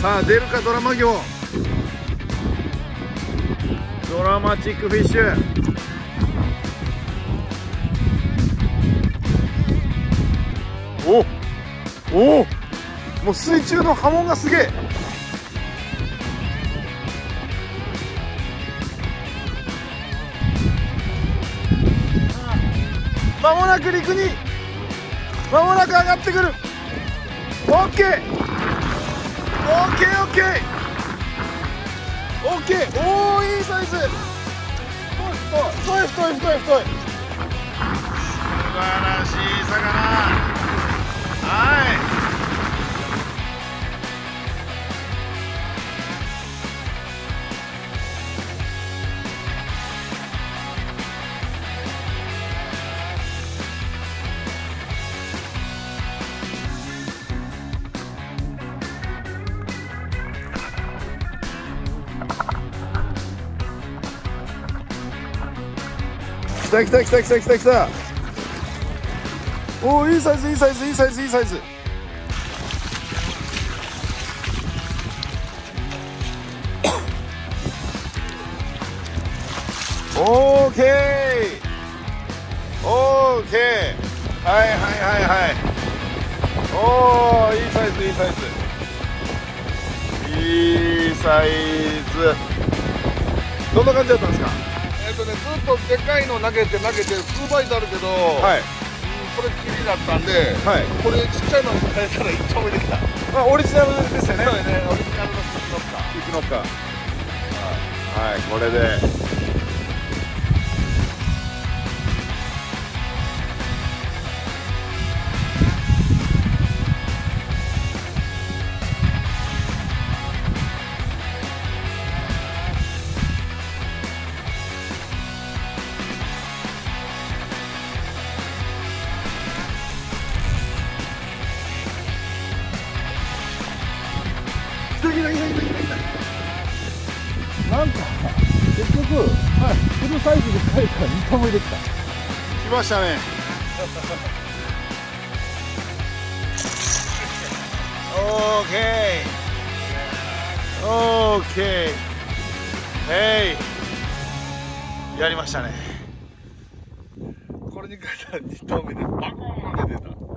さあ出るかドラマ魚ドラマチックフィッシュ。おおもう水中の波紋がすげえ。間もなく陸に間もなく上がってくる。OKOKOKOK オッケーおおいいサイズ。太い太い。太い太い太い素晴らしい。来た来た来た来た来た来た。おおいいサイズいいサイズいいサイズいいサイズ。オーケー。オーケー。はいはいはいはい。おおいいサイズいいサイズ。いいサイズ。どんな感じだったんですか？えっとねずっとでかいの投げて投げて数倍になるけど、はい。うん、それっきりだったんで、はい。これちっちゃいのに変えたら一丁目できた。まあオリジナルですよね。そうよねオリジナルのキックノッカー。キックノッカー。はいこれでた来た来た来た来たなんか、結局、はい、フルサイズで帰るから2個も入れてた。来ましたね。オーケー。オーケー。ヘイ。やりましたね。これに変えたら2投目でバコーンって出た。